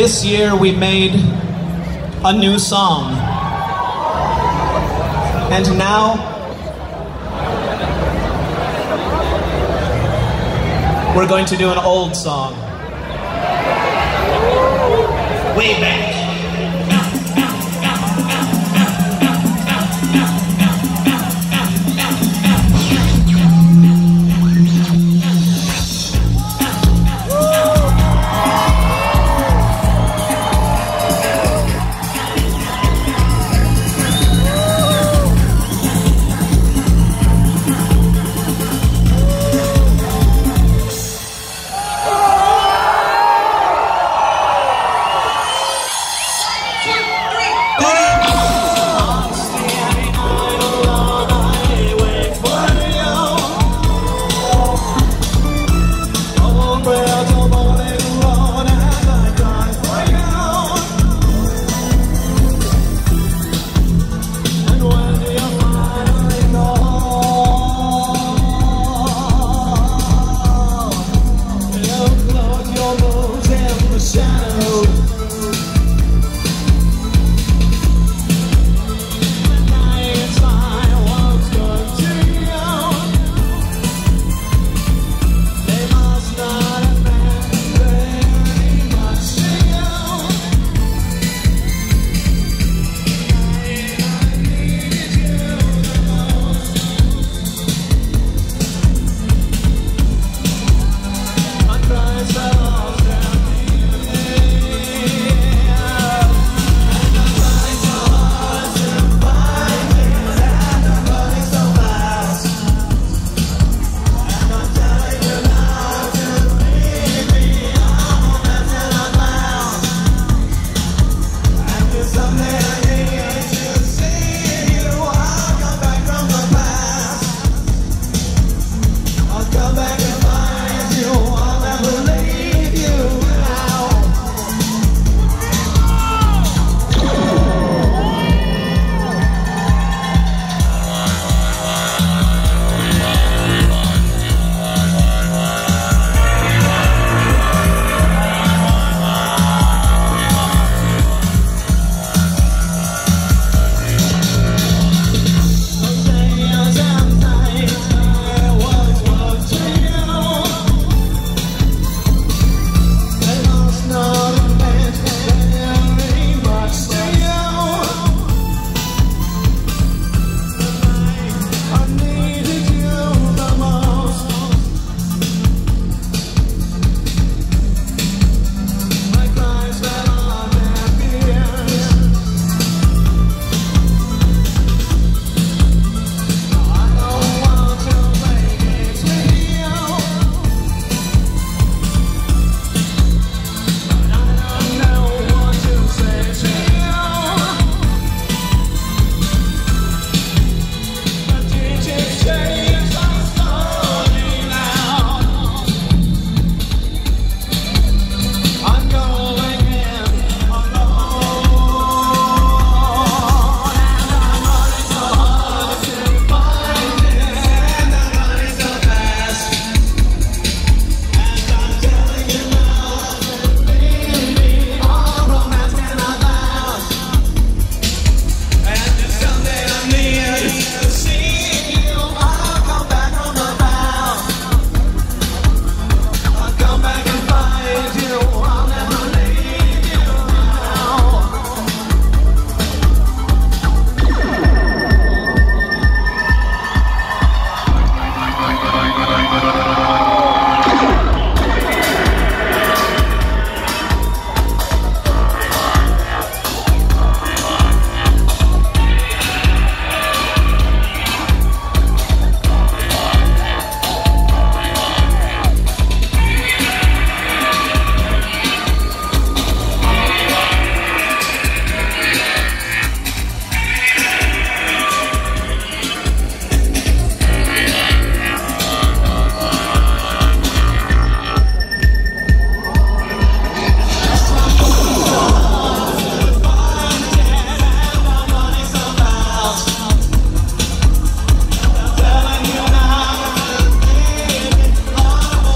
this year we made a new song. And now we're going to do an old song. Way back.